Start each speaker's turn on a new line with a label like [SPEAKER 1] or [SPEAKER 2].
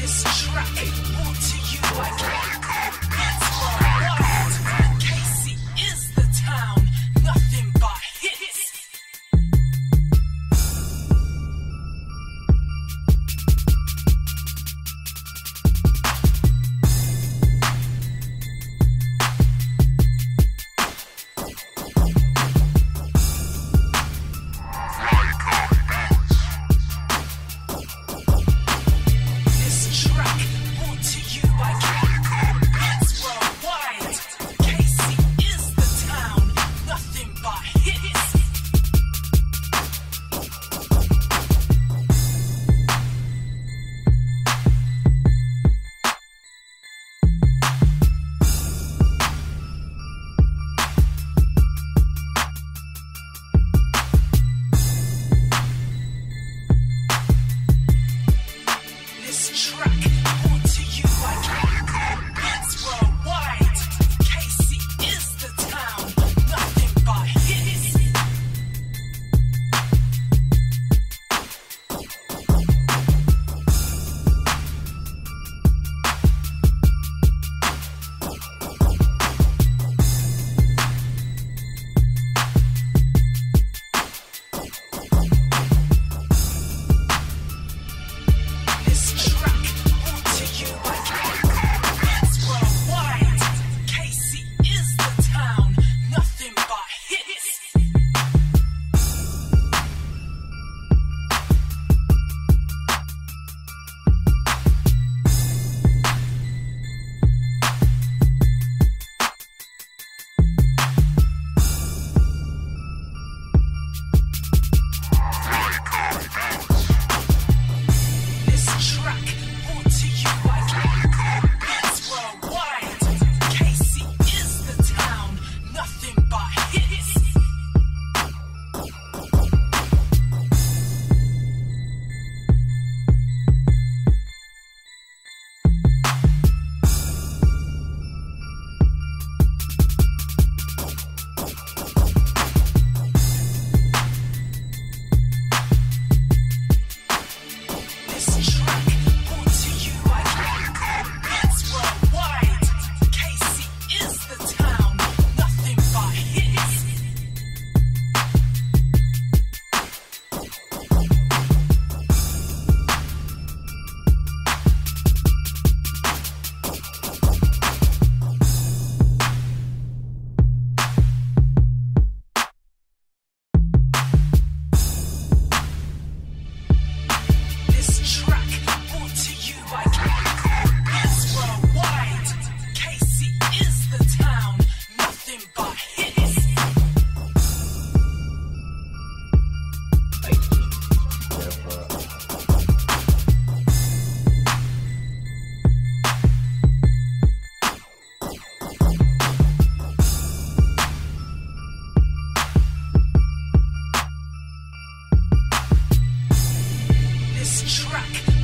[SPEAKER 1] This track brought to you by track This track